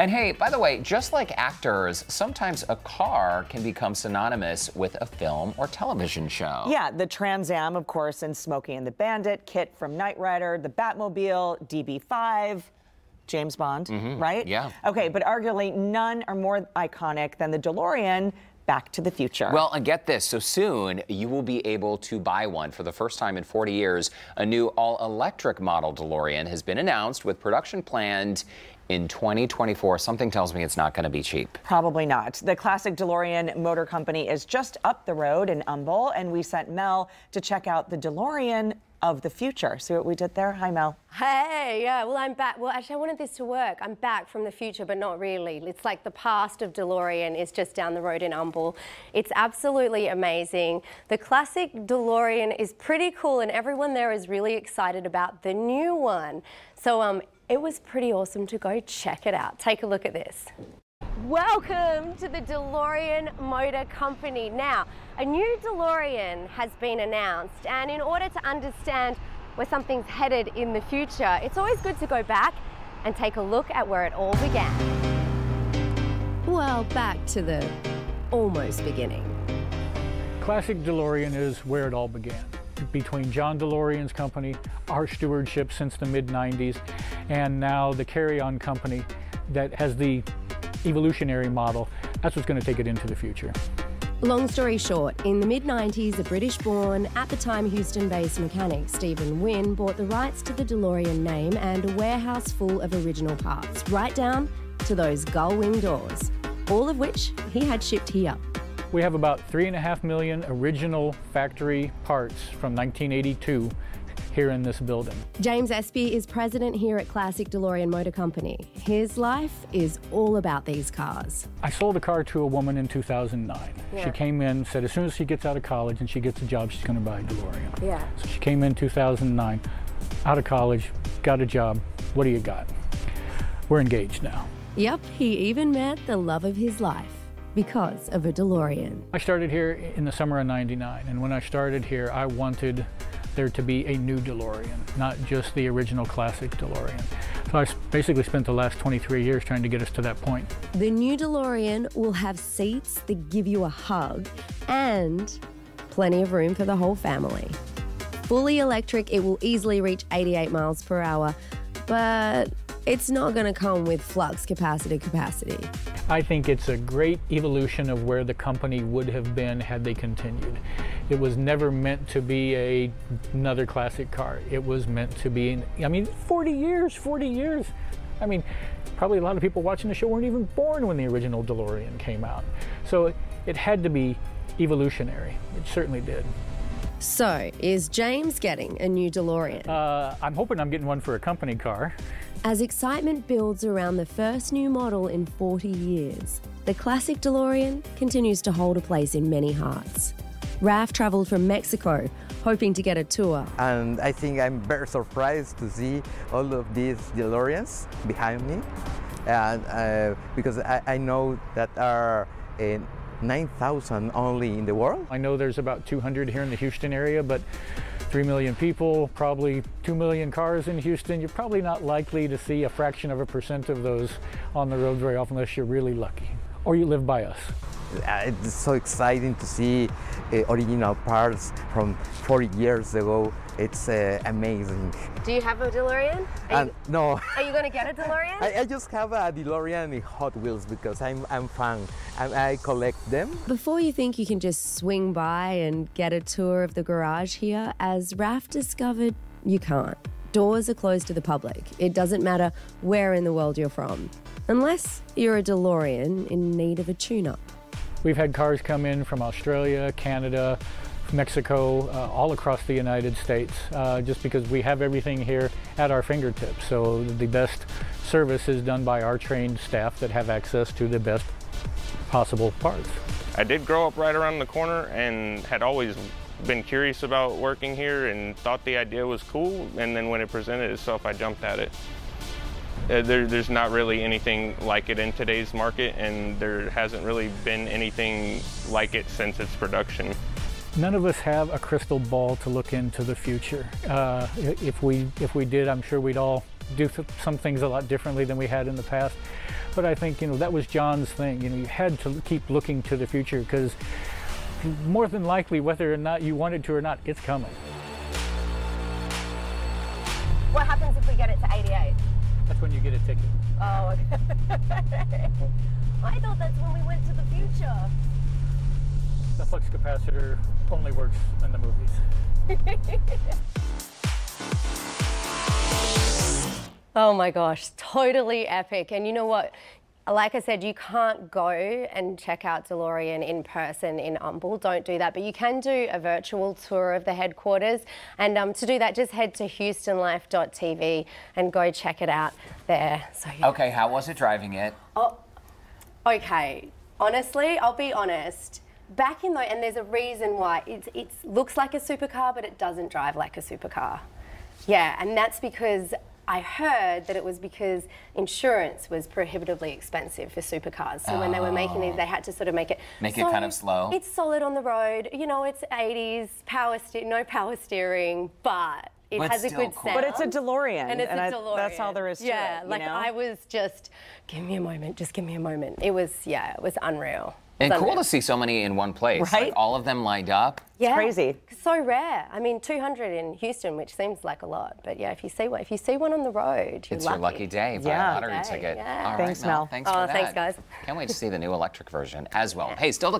And hey, by the way, just like actors, sometimes a car can become synonymous with a film or television show. Yeah, the Trans Am, of course, in Smokey and the Bandit, KITT from Knight Rider, the Batmobile, DB5. James Bond, mm -hmm. right? Yeah. Okay, but arguably none are more iconic than the DeLorean Back to the Future. Well, and get this, so soon you will be able to buy one for the first time in 40 years. A new all-electric model DeLorean has been announced with production planned in 2024. Something tells me it's not going to be cheap. Probably not. The classic DeLorean Motor Company is just up the road in Humble, and we sent Mel to check out the DeLorean of the future. See what we did there? Hi, Mel. Hey, yeah, well, I'm back. Well, actually, I wanted this to work. I'm back from the future, but not really. It's like the past of DeLorean is just down the road in Humble. It's absolutely amazing. The classic DeLorean is pretty cool, and everyone there is really excited about the new one. So, um, it was pretty awesome to go check it out. Take a look at this. Welcome to the DeLorean Motor Company. Now, a new DeLorean has been announced, and in order to understand where something's headed in the future, it's always good to go back and take a look at where it all began. Well, back to the almost beginning. Classic DeLorean is where it all began between John DeLorean's company, our stewardship since the mid 90s, and now the Carry On company that has the evolutionary model. That's what's going to take it into the future. Long story short, in the mid 90s, a British born, at the time Houston based mechanic Stephen Wynne bought the rights to the DeLorean name and a warehouse full of original parts, right down to those gull wing doors, all of which he had shipped here. We have about three and a half million original factory parts from 1982 here in this building. James Espey is president here at Classic DeLorean Motor Company. His life is all about these cars. I sold a car to a woman in 2009. Yeah. She came in, said as soon as she gets out of college and she gets a job, she's going to buy a DeLorean. Yeah. So she came in 2009, out of college, got a job. What do you got? We're engaged now. Yep, he even met the love of his life because of a DeLorean. I started here in the summer of 99, and when I started here, I wanted there to be a new DeLorean, not just the original classic DeLorean. So I basically spent the last 23 years trying to get us to that point. The new DeLorean will have seats that give you a hug and plenty of room for the whole family. Fully electric, it will easily reach 88 miles per hour, but it's not going to come with flux capacitor capacity. I think it's a great evolution of where the company would have been had they continued. It was never meant to be a, another classic car. It was meant to be, I mean, 40 years, 40 years. I mean, probably a lot of people watching the show weren't even born when the original DeLorean came out. So it had to be evolutionary. It certainly did. So, is James getting a new DeLorean? Uh, I'm hoping I'm getting one for a company car. As excitement builds around the first new model in 40 years, the classic DeLorean continues to hold a place in many hearts. Raf travelled from Mexico, hoping to get a tour. And I think I'm very surprised to see all of these DeLoreans behind me. And uh, because I, I, know that are uh, 9,000 only in the world. I know there's about 200 here in the Houston area, but 3 million people, probably 2 million cars in Houston. You're probably not likely to see a fraction of a percent of those on the road very often unless you're really lucky or you live by us. Uh, it's so exciting to see uh, original parts from 40 years ago. It's uh, amazing. Do you have a DeLorean? Uh, you, no. Are you going to get a DeLorean? I, I, just have a DeLorean in Hot Wheels because I'm, I'm fan. I, I collect them. Before you think you can just swing by and get a tour of the garage here, as Raf discovered, you can't. Doors are closed to the public. It doesn't matter where in the world you're from, unless you're a DeLorean in need of a tune up. We've had cars come in from Australia, Canada, Mexico, uh, all across the United States, uh, just because we have everything here at our fingertips. So the best service is done by our trained staff that have access to the best possible parts. I did grow up right around the corner and had always been curious about working here and thought the idea was cool. And then when it presented itself, I jumped at it. Uh, there, there's not really anything like it in today's market, and there hasn't really been anything like it since its production. None of us have a crystal ball to look into the future. Uh, if we if we did, I'm sure we'd all do some things a lot differently than we had in the past. But I think, you know, that was John's thing. You know, you had to keep looking to the future because more than likely, whether or not you wanted to or not, it's coming. What happens if we get it to 88? That's when you get a ticket. Oh, okay. I thought that's when we went to the future. The flux capacitor only works in the movies. Oh my gosh, totally epic. And you know what? Like I said, you can't go and check out DeLorean in person in Humble. Don't do that. But you can do a virtual tour of the headquarters. And um, to do that, just head to houstonlife.tv and go check it out there. So yeah. Okay, how was it driving it? Oh, okay. Honestly, I'll be honest. Back in the and there's a reason why it it looks like a supercar, but it doesn't drive like a supercar. Yeah, and that's because I heard that it was because insurance was prohibitively expensive for supercars. So when they were making these, they had to sort of make it Make it kind of slow? It's solid on the road. You know, it's 80s power steer, no power steering, but. It But has a good cool. sound. But it's a DeLorean, And it's and a I- DeLorean. that's all there is to yeah, it, Yeah, like know? I was just, give me a moment, just give me a moment. It was, yeah, it was unreal. It And was cool to see so many in one place. Right? Like all of them lined up. Yeah, crazy. So rare. I mean, 200 in Houston, which seems like a lot, but yeah, if you see one, if you see one on the road, you're It's lucky. your lucky day. Buy Yeah. a lottery Day, ticket. yeah. All right, Thanks, Mel. Mel. Thanks Oh, for that. thanks, guys. Can't wait to see the new electric version as well. Hey, still to